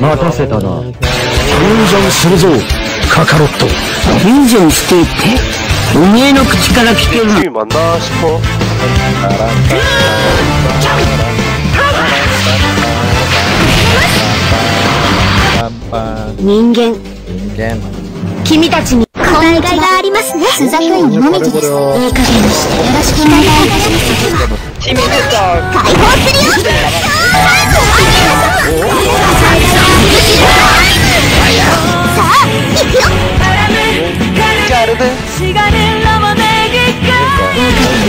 待たせたな。フュージョンするぞ、カカロット。フュージョンしてって、おめえの口から聞ける。人間。人間。君たちにお願いがありますね。スザクインもみじです。いい加減にしてよろしくお願いいたします。解放するよさあ、行くよしがれらまねぎかいい加減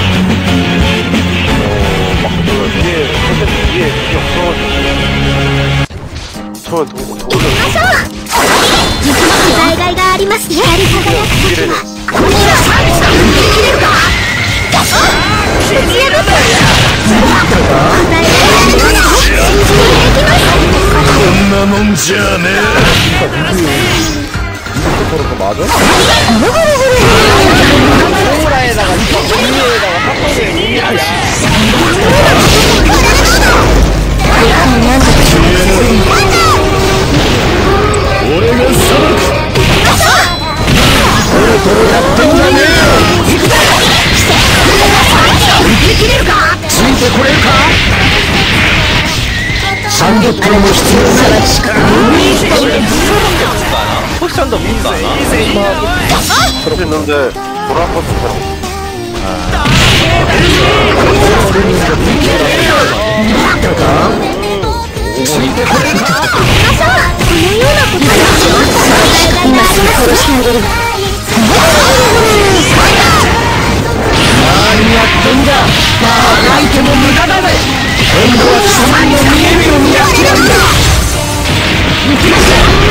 にしてそうどう行きましょう災害がありますね光り輝く時はこれはできるか打ち破った答えがあります信じてできますこんなもんじゃねえところと맞아 호라에다가 이에다가 핫도그에 미미야. 포션도 못 가. 그렇게 했는데 돌아섰 어. てんだ。あがいても無駄だ。ぜ今度は貴様の見えるようにやってやるんだ。行きましょう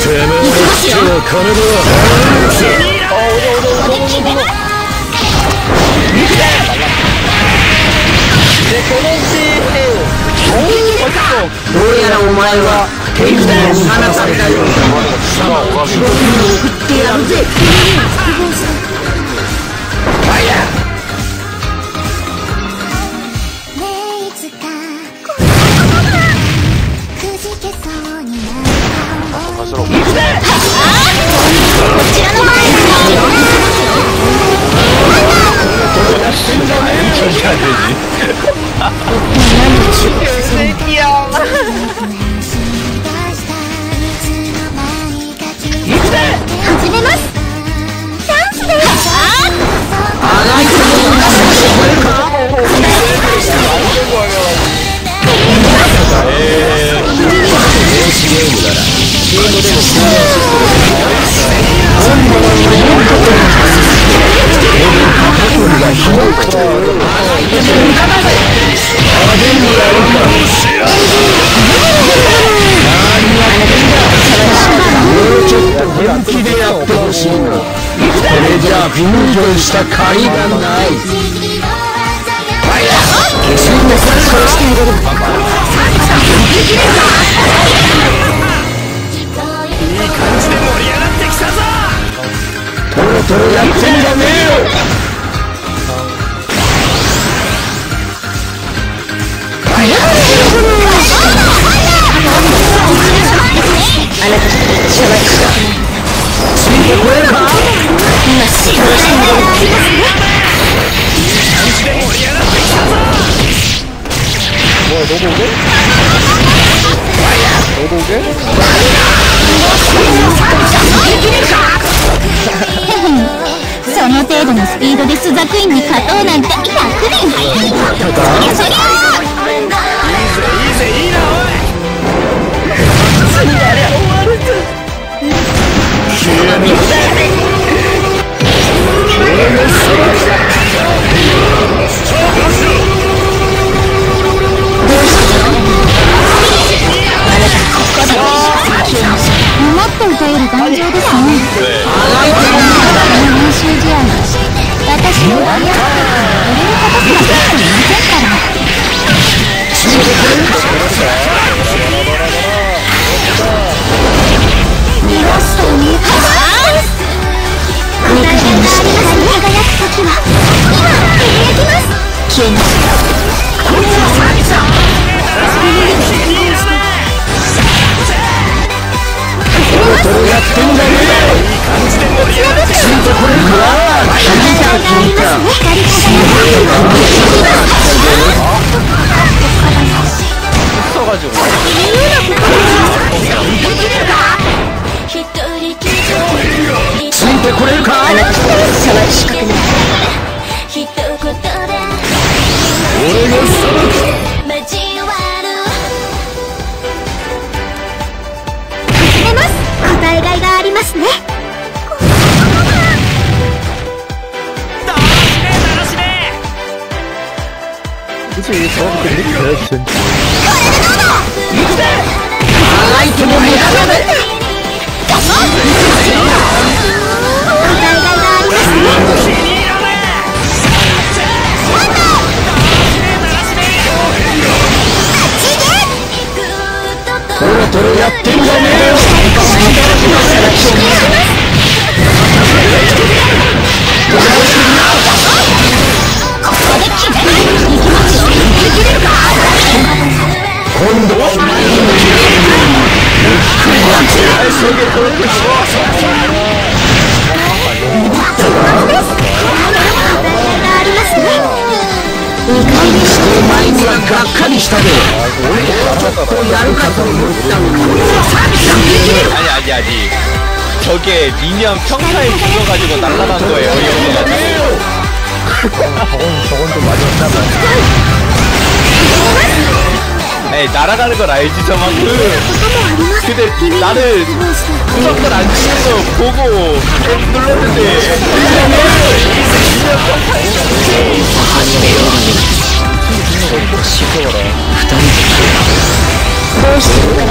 てめえの口は金だ。どうやらお前は天に見放されたようだ地獄に送ってやるぜ。ファイヤーフュージョンした甲斐がないファイヤーそんな殺してあげるいい感じで盛り上がってきたぞトロトロやってんじゃねえよあなた邪魔したついその程度のスピードでスザクインに勝とうなんて100年そりゃそりゃがありますねお前にはがっかりしたで。ちょっとやるかと思ったのに。 아니 아니 아니 저게 미니언 평타에 죽어가지고 날아간 거예요 어이없어가지고 저건 저건 좀 많이 왔나 에이 날아가는 건 알지 저만큼 근데 나를 그런 걸안 치면서 보고 M 눌렀는데ちょっ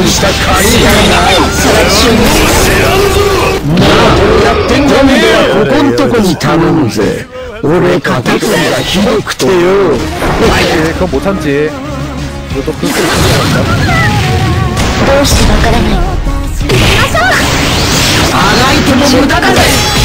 貧困した借りがないなあやってんじゃねえよここんとこに頼むぜ俺肩こりがひどくてよ 그건 못 참지 너도 그렇게 どうしてわからない行きましょあがいても無駄だぜ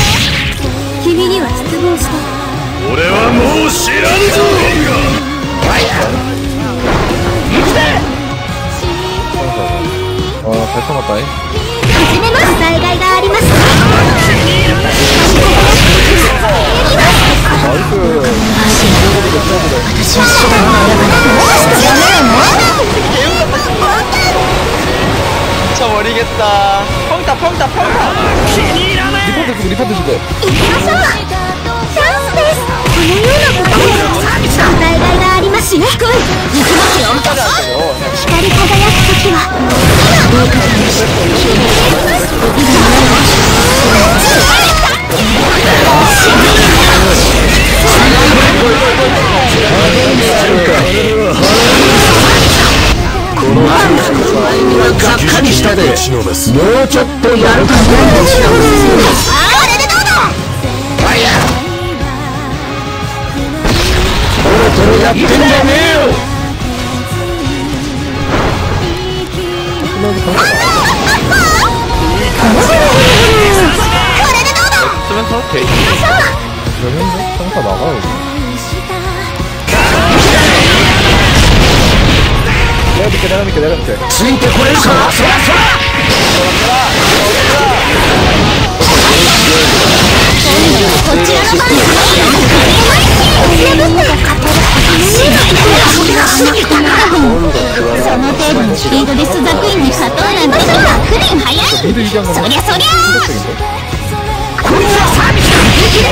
とやるかもしれあれでどうだトロトロやってんじゃねえよ 쓰면서 게이지 그러면 평타 나가요 내가 믿게 내가 믿게 내가 믿게 ついてこれるかそらそらこちらの番 スピードでスザクに勝とうなんて人は不便早いそりゃそりゃこいつはサービスができる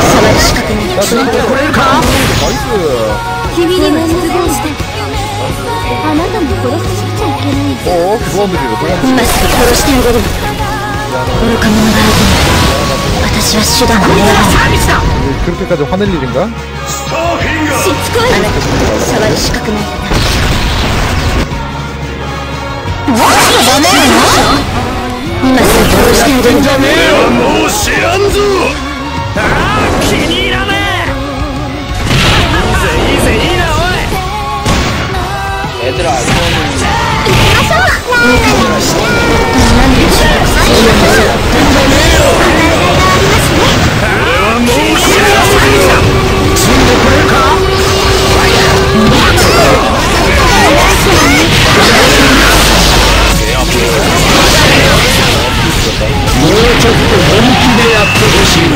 その仕掛についてこれるか？君には失望したあなたも殺すせちゃいけない 어 그거들이래 그거 今すぐ殺してあげる愚か者が相手に私は手段を選ばない 그렇게까지 화낼 일인가? しつこいあなた触る資格ないもしダメなの今すぐ殺してあげるじゃねえよもう知らんぞ 気に入らねえいいぜいいぜいいなおい 本気でやってほしい。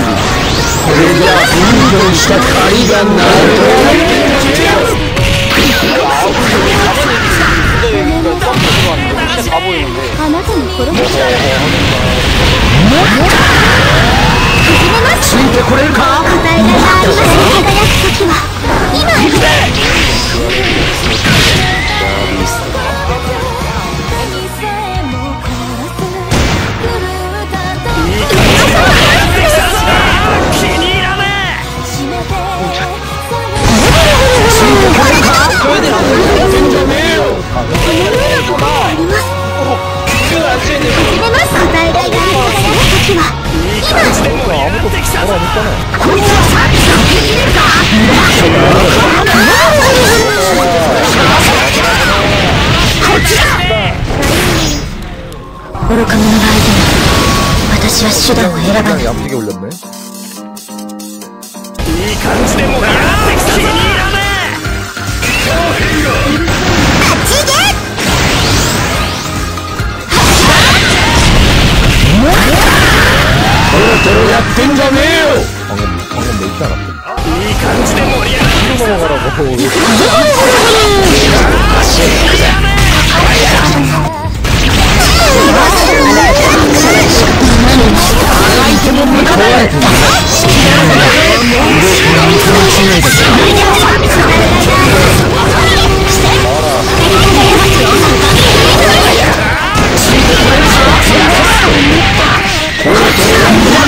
これじゃ分業した甲斐がない。ついてこれるか答えがありません輝く時は今時は今こち愚か者が相手私は手段を選ばないいい感じでもら。ってきたぞトロトロやってんじゃねえよ 방금 방금 내 있지 않았어? いい感じで盛り上がってきたぞ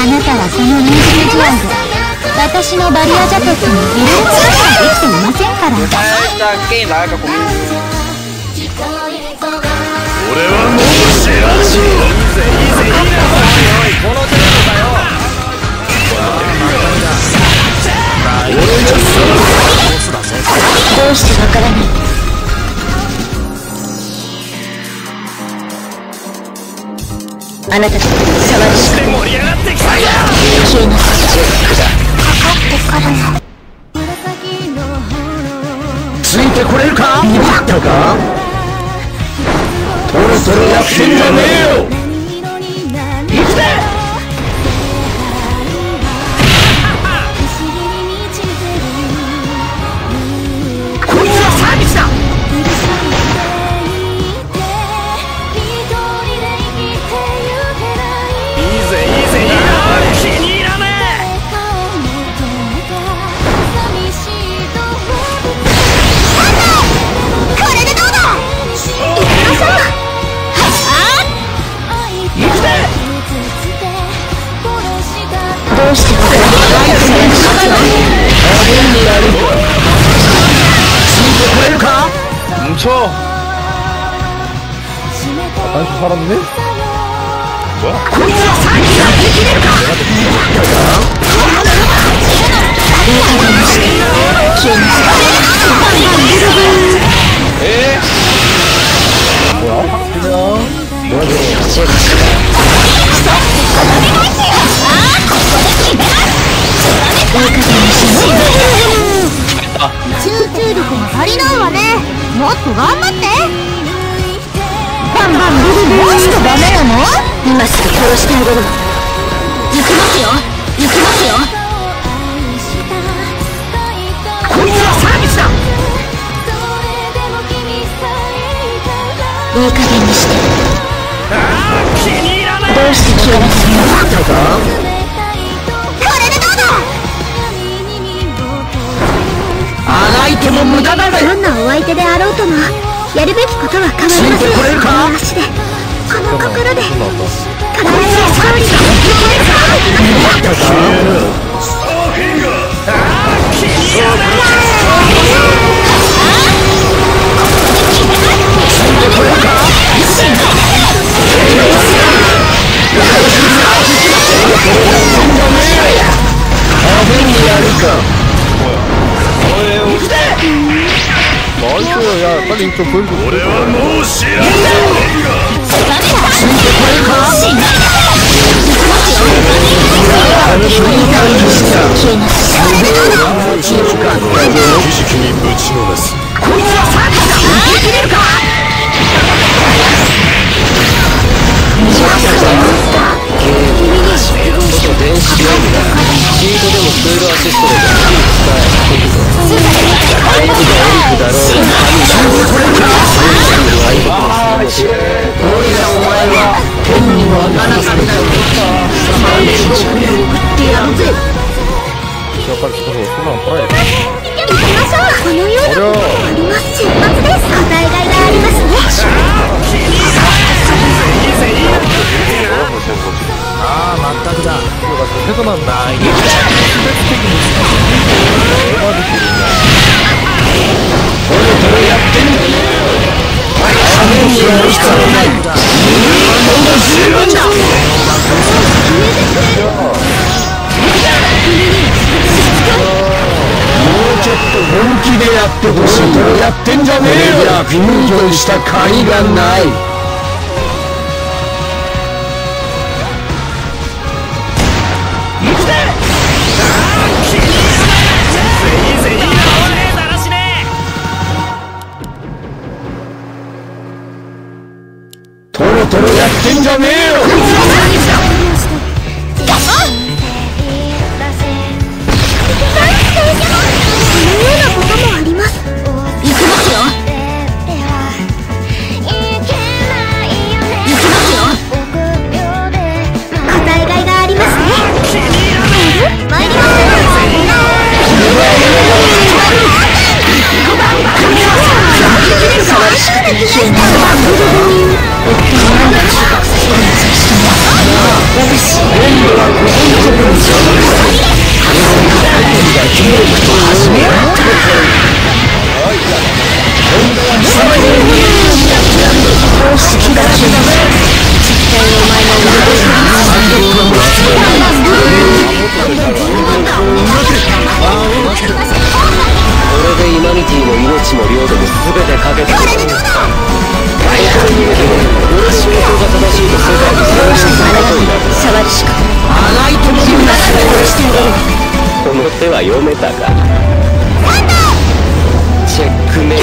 あなたはこの練習試合で私のバリアジャケットに入れるとができていませんから俺はもう知らんしどうしてわからないあなたと触るしか盛り上がってきたよ消えなさついてこれるか？だかトロトロやってんじゃねえよ行くぜもっと頑張って。バンバンブルブルしてダメなの今すぐ殺してあげる行きますよ。行きますよ。こいつはサービスだいい加減にしてどうして気を抜くのも無駄だどんなお相手であろうともやるべきことは必ずりません。この足でこの心で輝いて勝利が起きるかあっにと恋俺はもう知らんぞ式にぶちのめすやっぱりそこそこそんなの取られて。行きましょうこのようなことがあります出発です答えがい。がありますえよじゃ便乗した甲斐がない。は読めたか。チェックメイト。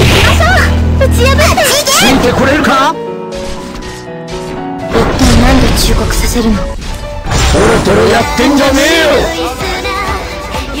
打ち破ってついてこれるか？一体何で忠告させるの？トロトロやってんじゃねえよ。이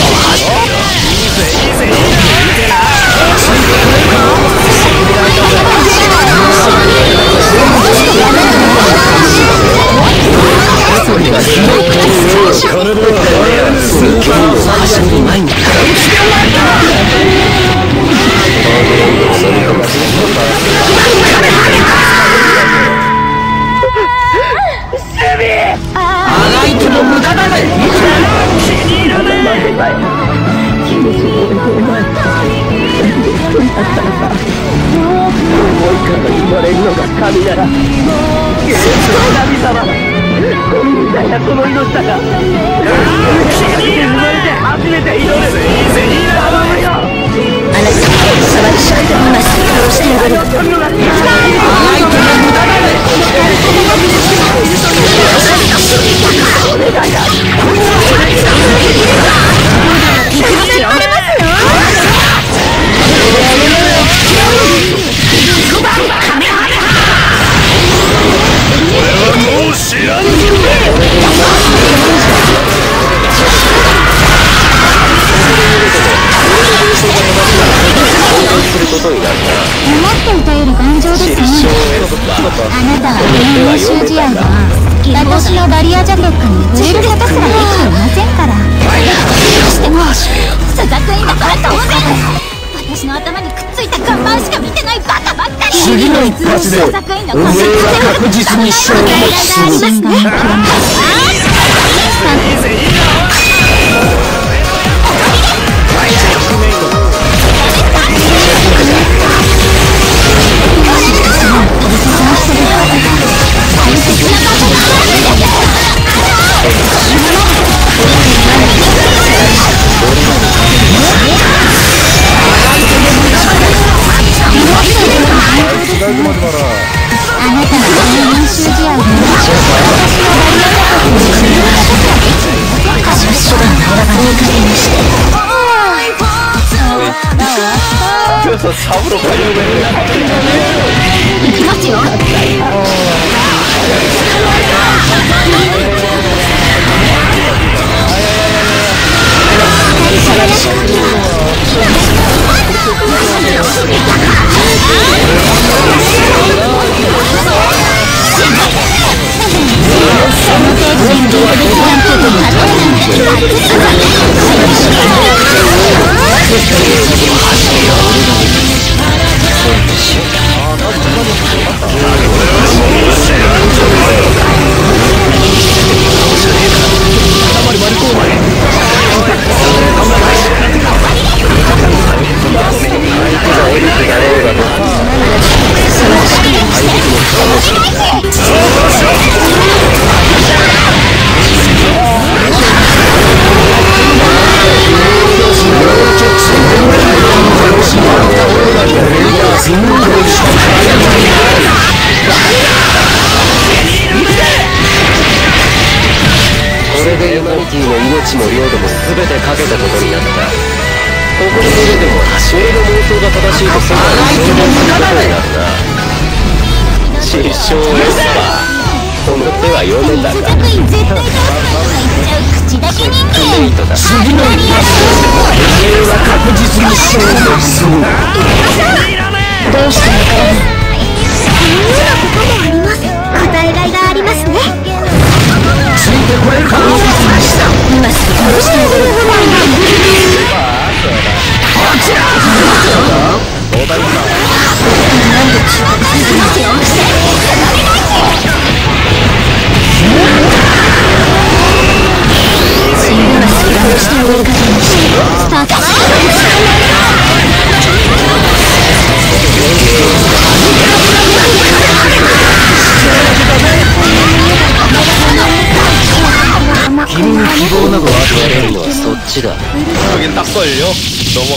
実に消滅する。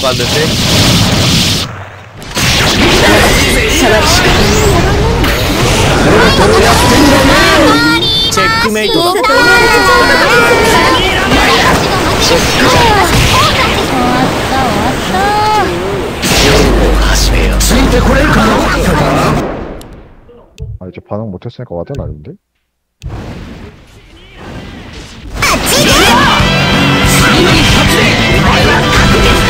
들어갔는데? 아 이제 반응 못했으니까 와전 아닌데? 아,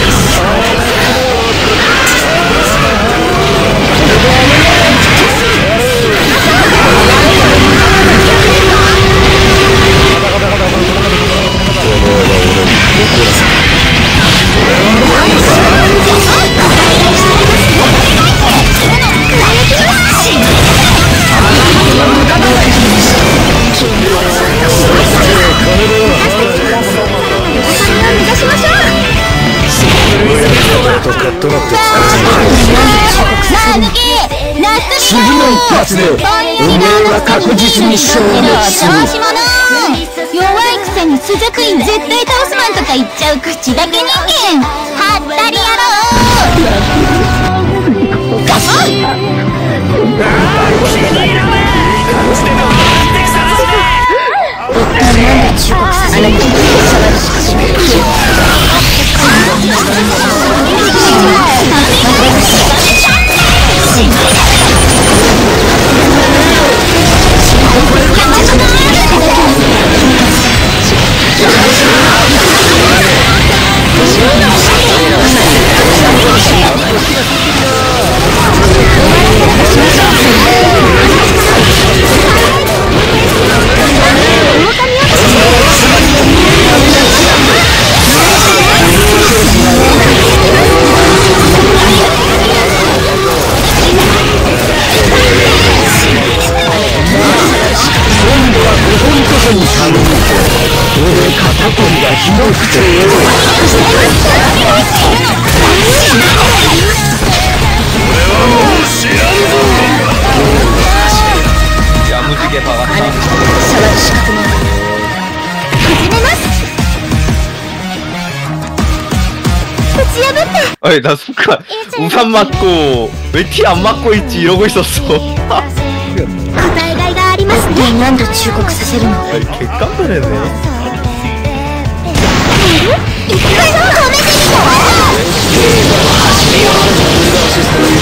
しましょうとカットなっい次の一発でおめは確実に消滅する弱いくせにスズクイ絶対倒すマンとか言っちゃう口だけ人間ハったりやろうガスおっかなんで忠告させなきゃいけない 아니 나 순간 우산 맞고 왜 티 안 맞고 있지 이러고 있었어. 개깜놀했네. 이걸로 고메들이